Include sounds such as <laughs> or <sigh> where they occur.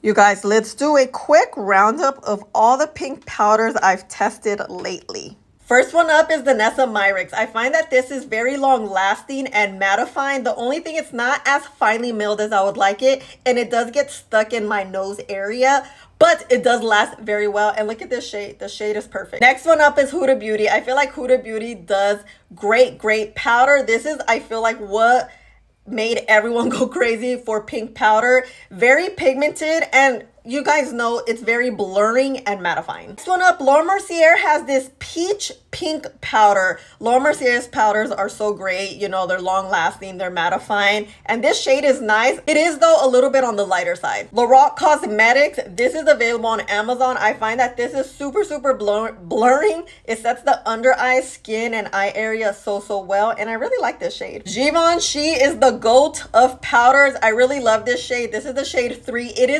You guys, let's do a quick roundup of all the pink powders I've tested lately. First one up is Danessa Myricks. I find that this is very long lasting and mattifying. The only thing it's not as finely milled as I would like it and it does get stuck in my nose area but it does last very well and look at this shade the shade is perfect next one up is huda beauty i feel like huda beauty does great great powder this is i feel like what made everyone <laughs> go crazy for pink powder very pigmented and you guys know it's very blurring and mattifying. Next one up, Laura Mercier has this peach pink powder. Laura Mercier's powders are so great. You know, they're long lasting, they're mattifying. And this shade is nice. It is though a little bit on the lighter side. Lorac Cosmetics, this is available on Amazon. I find that this is super, super blur blurring. It sets the under eye, skin, and eye area so, so well. And I really like this shade. Givenchy is the GOAT of powders. I really love this shade. This is the shade 3. It is